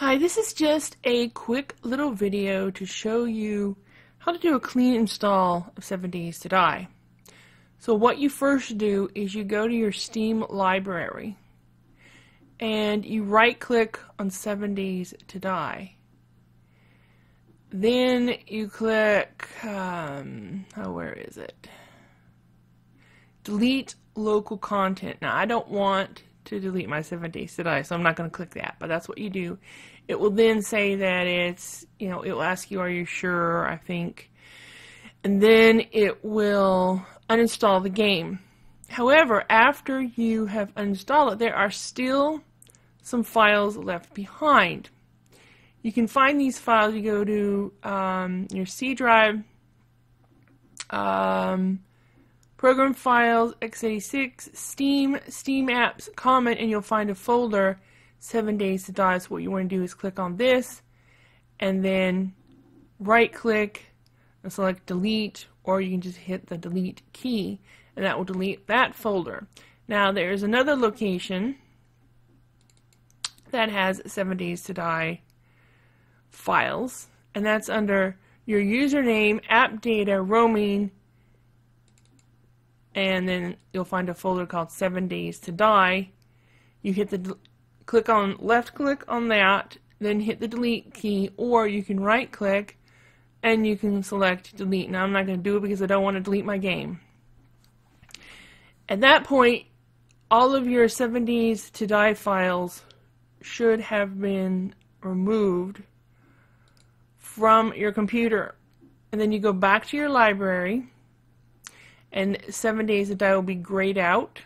Hi, this is just a quick little video to show you how to do a clean install of 7 Days to Die. So what you first do is you go to your Steam library and you right click on 7 Days to Die. Then you click, um, oh, where is it? Delete local content. Now I don't want to delete my 7 days to die, so I'm not going to click that, but that's what you do. It will then say that it's, you know, it will ask you, are you sure, I think, and then it will uninstall the game. However, after you have uninstalled it, there are still some files left behind. You can find these files, you go to um, your C drive, um, Program Files, x86, Steam, Steam Apps, Common, and you'll find a folder, 7 Days to Die. So what you want to do is click on this, and then right click and select Delete, or you can just hit the Delete key, and that will delete that folder. Now there's another location that has 7 Days to Die files, and that's under your username, app data, roaming, and then you'll find a folder called 7 Days to Die. You hit the click on left click on that, then hit the delete key, or you can right click and you can select delete. Now I'm not going to do it because I don't want to delete my game. At that point, all of your 7 Days to Die files should have been removed from your computer. And then you go back to your library and seven days of die will be grayed out.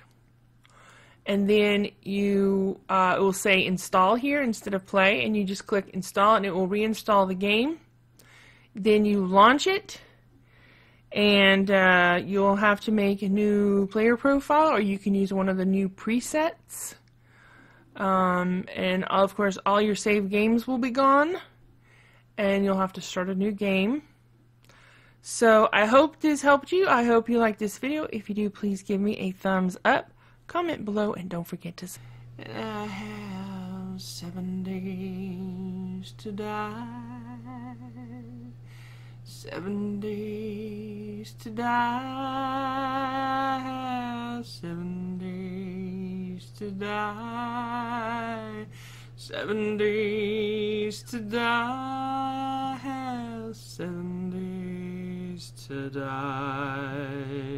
And then you, uh, it will say install here instead of play, and you just click install and it will reinstall the game. Then you launch it, and uh, you'll have to make a new player profile, or you can use one of the new presets. Um, and of course, all your save games will be gone, and you'll have to start a new game. So I hope this helped you. I hope you like this video. If you do, please give me a thumbs up, comment below, and don't forget to... I have seven days to die. Seven days to die. Seven days to die. Seven days to die. To die.